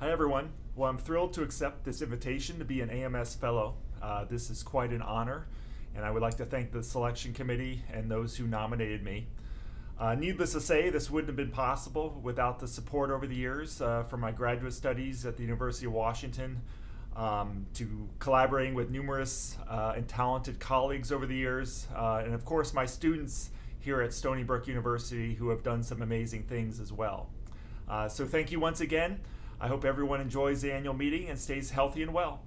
Hi, everyone. Well, I'm thrilled to accept this invitation to be an AMS Fellow. Uh, this is quite an honor, and I would like to thank the selection committee and those who nominated me. Uh, needless to say, this wouldn't have been possible without the support over the years uh, from my graduate studies at the University of Washington, um, to collaborating with numerous uh, and talented colleagues over the years, uh, and of course, my students here at Stony Brook University who have done some amazing things as well. Uh, so, thank you once again. I hope everyone enjoys the annual meeting and stays healthy and well.